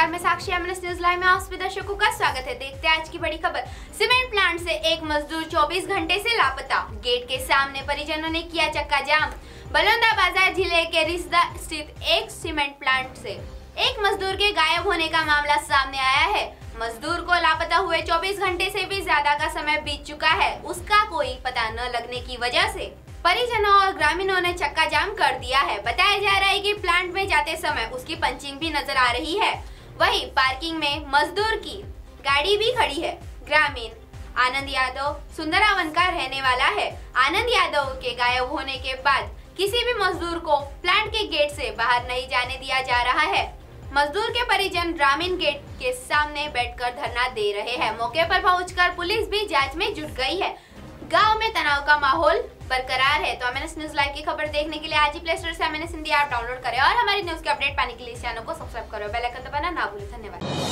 News live में आप सभी दर्शकों का स्वागत है। देखते हैं आज की बड़ी खबर। सीमेंट प्लांट से एक मजदूर 24 घंटे से लापता। गेट के सामने परिजनों ने किया चक्का जाम। बलौदा बाज़ार ज़िले के रिश्ता स्थित एक सीमेंट प्लांट से एक मजदूर के गायब होने का मामला सामने आया है। मजदूर को लापता हुए 24 घंटे से भी ज़्यादा का समय बीत चुका है। उसका कोई पता न लगने की वजह से परिजनों और ग्रामीणों ने चक्का जाम कर दिया है। बताया जा रहा है कि प्लांट में जाते समय उसकी पंचिंग भी नज़र आ रही है। वहीं पार्किंग में मजदूर की गाड़ी भी खड़ी है। ग्रामीण आनंद यादव सुंदरावन का रहने वाला है। आनंद यादव के गायब होने के बाद किसी भी मजदूर को प्लांट के गेट से बाहर नहीं जाने दिया जा रहा है। मजदूर के परिजन ग्रामीण गेट के सामने बैठकर धरना दे रहे हैं। मौके पर पहुंचकर पुलिस भी जाँच में जुट गई है। गाँव में तनाव का माहौल बरकरार है। तो एम न्यूज़ लाइव की खबर देखने के लिए आज ही प्ले स्टोर से एम हिंदी ऐप डाउनलोड करें और हमारी न्यूज़ के अपडेट पाने के लिए चैनल को सब्सक्राइब करो बेलाइकन दबाना ना भूलें। धन्यवाद।